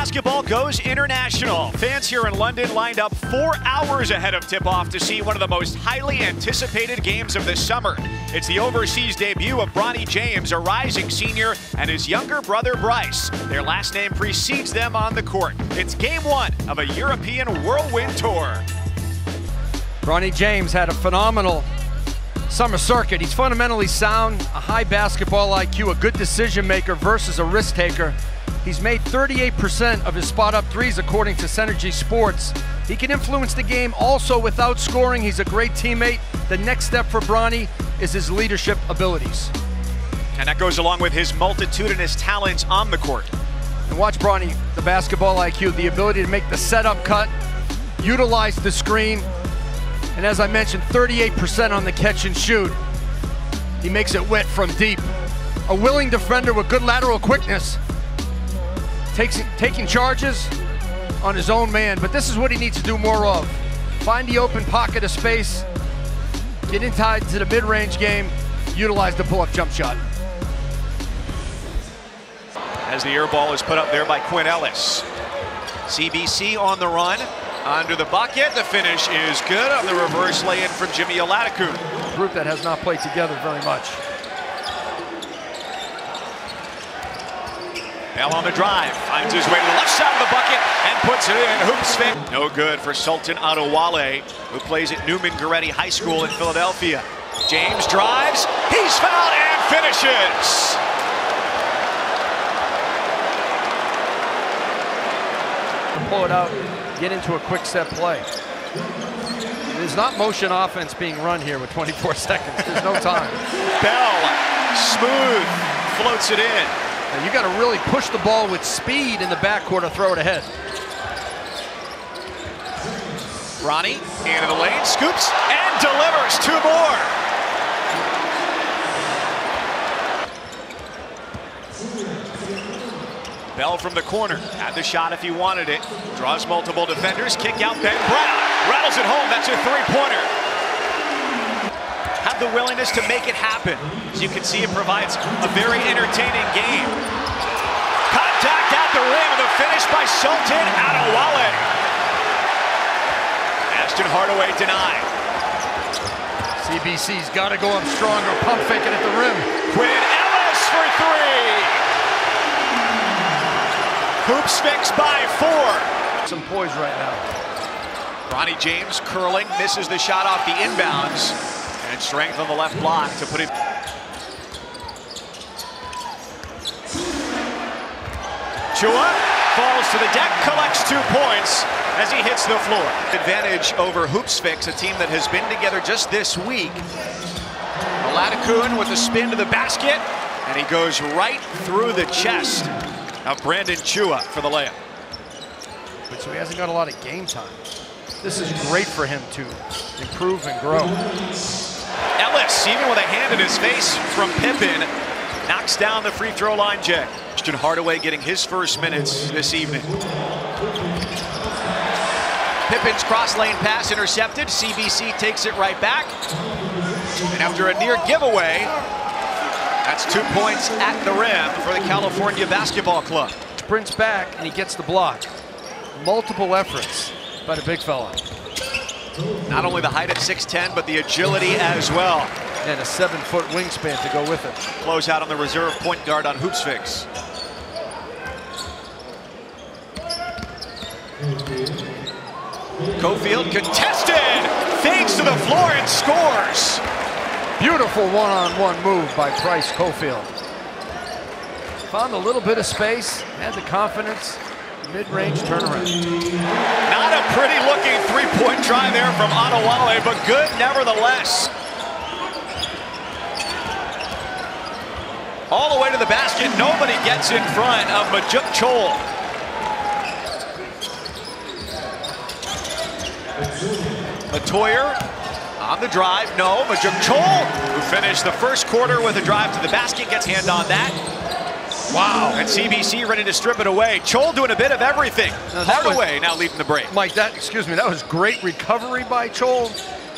basketball goes international. Fans here in London lined up four hours ahead of tip-off to see one of the most highly anticipated games of the summer. It's the overseas debut of Bronny James, a rising senior, and his younger brother Bryce. Their last name precedes them on the court. It's game one of a European whirlwind tour. Bronny James had a phenomenal summer circuit. He's fundamentally sound, a high basketball IQ, a good decision maker versus a risk taker. He's made 38% of his spot up threes according to Synergy Sports. He can influence the game also without scoring. He's a great teammate. The next step for Bronny is his leadership abilities. And that goes along with his multitudinous talents on the court. And watch Bronny, the basketball IQ, the ability to make the setup cut, utilize the screen, and as I mentioned, 38% on the catch and shoot. He makes it wet from deep. A willing defender with good lateral quickness. Takes, taking charges on his own man, but this is what he needs to do more of. Find the open pocket of space, get inside to the mid-range game, utilize the pull-up jump shot. As the air ball is put up there by Quinn Ellis. CBC on the run. Under the bucket, the finish is good on the reverse lay-in from Jimmy Oladipo. Group that has not played together very much. Bell on the drive, finds his way to the left side of the bucket and puts it in. Hoops Fix. No good for Sultan Adewale, who plays at Neumann-Goretti High School in Philadelphia. James drives, he's fouled and finishes. Pull it out, get into a quick set play. There's not motion offense being run here with 24 seconds. There's no time. Bell, smooth, floats it in. Now you got to really push the ball with speed in the backcourt to throw it ahead. Bronny into the lane, scoops and delivers two more. Bell from the corner, had the shot if he wanted it. Draws multiple defenders, kick out Ben Brown. Rattles it home, that's a three-pointer. Have the willingness to make it happen. As you can see, it provides a very entertaining game. Contact at the rim, the finish by Sultan Adewale. Ashton Hardaway denied. CBC's got to go up stronger, pump faking at the rim. Quinn Ellis for three. Hoops Fix by four. Some poise right now. Bronny James curling, misses the shot off the inbounds. And strength on the left block to put it. Chua falls to the deck, collects two points as he hits the floor. Advantage over Hoops Fix, a team that has been together just this week. Oladipo with a spin to the basket, and he goes right through the chest of Brandon Chua for the layup. But so he hasn't got a lot of game time. This is great for him to improve and grow. Ellis, even with a hand in his face from Pippen, knocks down the free throw line Jay. Christian Hardaway getting his first minutes this evening. Pippen's cross lane pass intercepted. CBC takes it right back. And after a near giveaway, that's two points at the rim for the California Basketball Club. Sprints back and he gets the block. Multiple efforts by the big fella. Not only the height at 6'10", but the agility as well. And a seven-foot wingspan to go with it. Close out on the reserve point guard on Hoops Fix. Cofield contested, fades to the floor and scores. Beautiful one-on-one -on -one move by Bryce Cofield. Found a little bit of space, had the confidence, mid-range turnaround. Not a pretty looking three-point try there from Adewale, but good nevertheless. All the way to the basket, nobody gets in front of Majok Chol. Matoyer on the drive, no, Majok Chol, who finished the first quarter with a drive to the basket, gets hand on that. Wow, and CBC ready to strip it away. Chol doing a bit of everything. Now Hardaway now leading the break. Mike, that, excuse me, that was great recovery by Chol.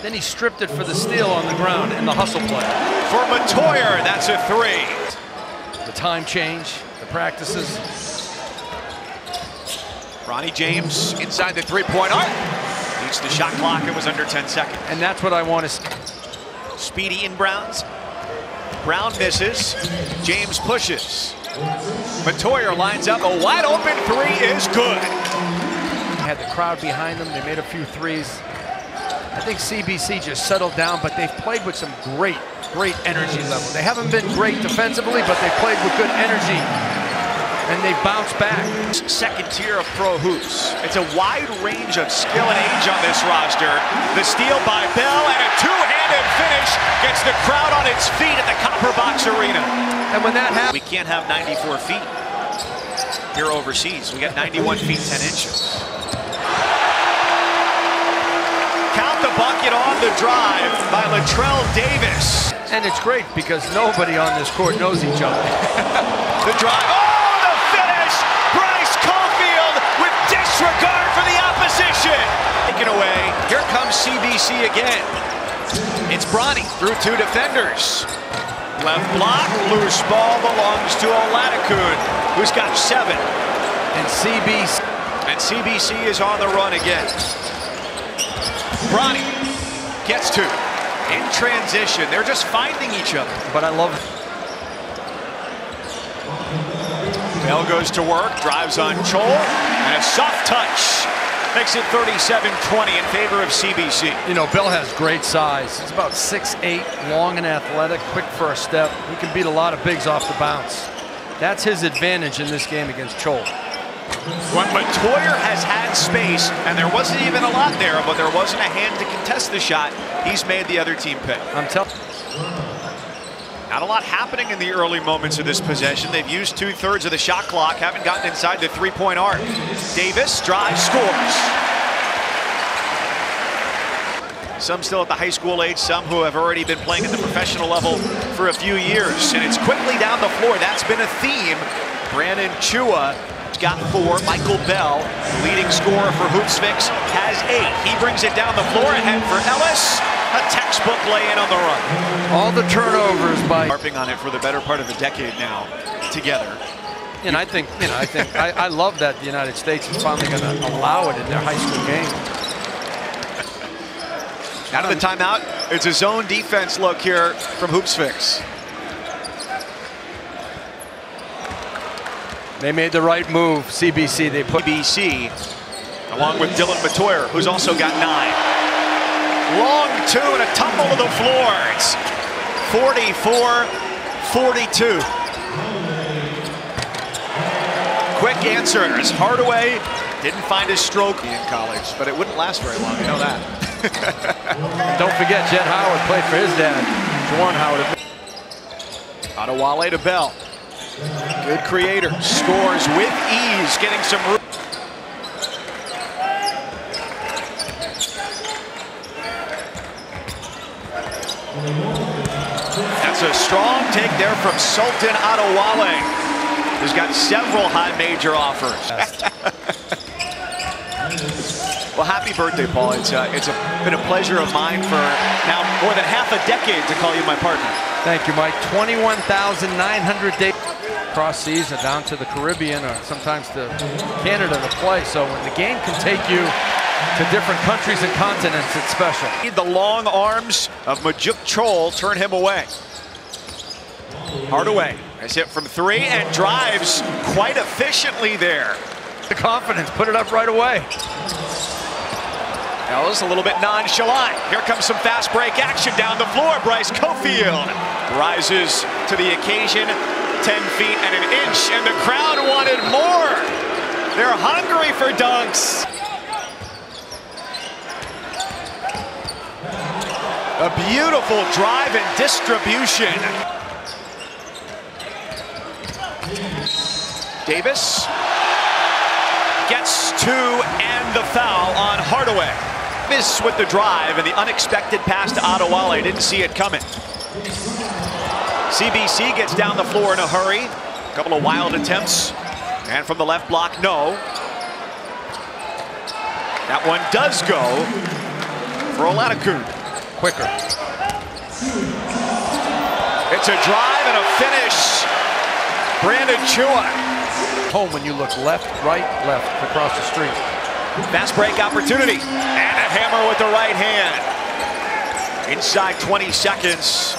Then he stripped it for the steal on the ground in the hustle play. For Matoyer, that's a three. The time change, the practices. Bronny James inside the three-point arc. The shot clock. It was under 10 seconds. And that's what I want to see. Speedy in Browns. Brown misses. James pushes. Matoyer lines up. A wide open three is good. Had the crowd behind them. They made a few threes. I think CBC just settled down, but they've played with some great, great energy level. They haven't been great defensively, but they played with good energy and they bounce back. Second tier of pro hoops. It's a wide range of skill and age on this roster. The steal by Bell and a two-handed finish gets the crowd on its feet at the Copper Box Arena. And when that happens, we can't have 94 feet here overseas. We got 91 feet 10 inches. Count the bucket on the drive by Latrell Davis. And it's great because nobody on this court knows each other. the drive. Oh! CBC again. It's Bronny through two defenders. Left block, loose ball belongs to Oladokun, who's got seven. And CBC. And CBC is on the run again. Bronny gets two. In transition, they're just finding each other. But I love. Bell goes to work, drives on Chol, and a soft touch makes it 37-20 in favor of CBC. You know, Bell has great size. He's about 6'8", long and athletic, quick for a step. He can beat a lot of bigs off the bounce. That's his advantage in this game against Chol. When Matoyer has had space, and there wasn't even a lot there, but there wasn't a hand to contest the shot, he's made the other team pay. I'm telling not a lot happening in the early moments of this possession. They've used two-thirds of the shot clock, haven't gotten inside the three-point arc. Davis drives, scores. Some still at the high school age, some who have already been playing at the professional level for a few years. And it's quickly down the floor. That's been a theme. Brandon Chua got four. Michael Bell, leading scorer for Hoopsfix, has eight. He brings it down the floor ahead for Ellis. A textbook lay-in on the run. All the turnovers by harping on it for the better part of a decade now together. And I think, you know, I think I, I love that the United States is finally going to allow it in their high school game. Out of the timeout, it's a zone defense look here from Hoopsfix. They made the right move, CBC. They put CBC along with Dylan Matoyer, who's also got nine. Long two and a tumble to the floor. It's 44-42. Quick answers. Hardaway didn't find his stroke in college, but it wouldn't last very long. You know that. Don't forget, Jett Howard played for his dad, Juwan Howard. Adewale to Bell. Good creator. Scores with ease, getting some room. That's a strong take there from Sultan Adewale, who's got several high major offers. well, happy birthday, Paul. It's, uh, it's a, been a pleasure of mine for now more than half a decade to call you my partner. Thank you, Mike. 21,900 days cross seas and down to the Caribbean or sometimes to Canada to play. So when the game can take you to different countries and continents, it's special. The long arms of Majok Chol turn him away. Hardaway has hit from three and drives quite efficiently there. The confidence, put it up right away. Ellis a little bit nonchalant. Here comes some fast break action down the floor. Bryce Cofield rises to the occasion, 10 feet and an inch, and the crowd wanted more. They're hungry for dunks. A beautiful drive and distribution. Davis gets two and the foul on Hardaway. Miss with the drive and the unexpected pass to Adewale. Didn't see it coming. CBC gets down the floor in a hurry. A couple of wild attempts. And from the left block, no. That one does go for Oladokun. Quicker. It's a drive and a finish. Brandon Chua home when you look left, right, left across the street. Fast break opportunity. And a hammer with the right hand. Inside 20 seconds.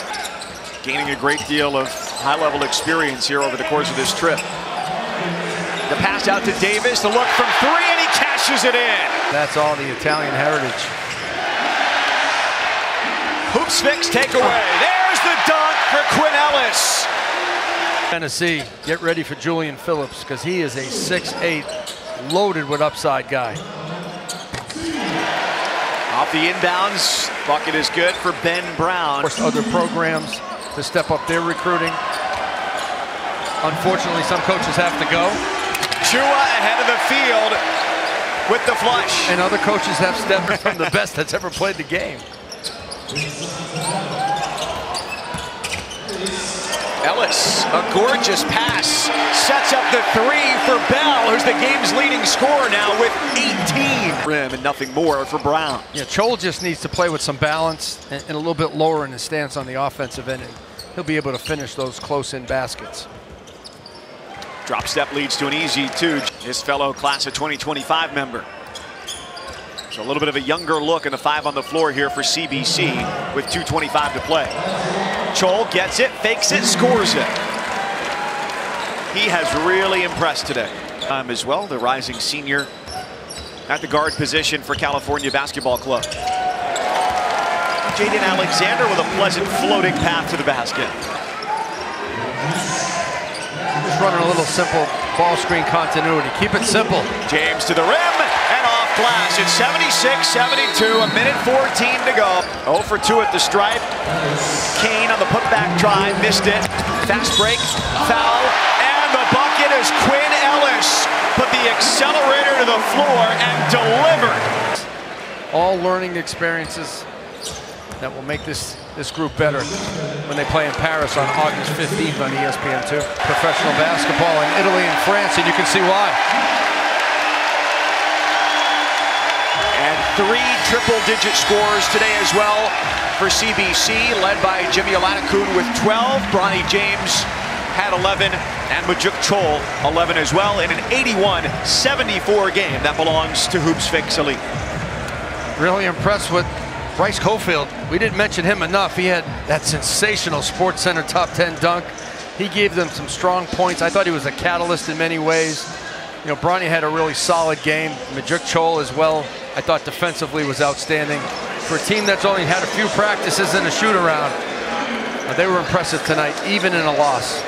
Gaining a great deal of high-level experience here over the course of this trip. The pass out to Davis, the look from three, and he cashes it in. That's all the Italian heritage. Hoops fix takeaway. There's the dunk for Quinn Ellis. Tennessee, get ready for Julian Phillips because he is a 6'8", loaded with upside guy. Off the inbounds, bucket is good for Ben Brown. Forced other programs to step up their recruiting. Unfortunately, some coaches have to go. Chua ahead of the field with the flush. And other coaches have stepped from the best that's ever played the game. Ellis, a gorgeous pass, sets up the three for Bell, who's the game's leading scorer now with 18. Rim and nothing more for Brown. Yeah, Chol just needs to play with some balance and, and a little bit lower in his stance on the offensive end. And he'll be able to finish those close-in baskets. Drop step leads to an easy two. His fellow class of 2025 member. So a little bit of a younger look in the five on the floor here for CBC with 2.25 to play. Chol gets it, fakes it, scores it. He has really impressed today. Um, as well, the rising senior at the guard position for California Basketball Club. Jaden Alexander with a pleasant floating path to the basket. Just running a little simple ball screen continuity. Keep it simple. James to the rim glass. It's 76-72, a minute 14 to go. 0 for 2 at the stripe. Kane on the putback try, missed it. Fast break, foul, and the bucket is Quinn Ellis. Put the accelerator to the floor and delivered. All learning experiences that will make this, this group better when they play in Paris on August 15th on ESPN2. Professional basketball in Italy and France, and you can see why. Three triple-digit scores today as well for CBC, led by Jimmy Oladokun with 12. Bronny James had 11, and Majok Chol 11 as well in an 81-74 game that belongs to Hoops Fix Elite. Really impressed with Bryce Cofield. We didn't mention him enough. He had that sensational Sports Center top 10 dunk. He gave them some strong points. I thought he was a catalyst in many ways. You know, Bronny had a really solid game. Majok Chol as well, I thought defensively was outstanding. For a team that's only had a few practices and a shoot around, uh, they were impressive tonight, even in a loss.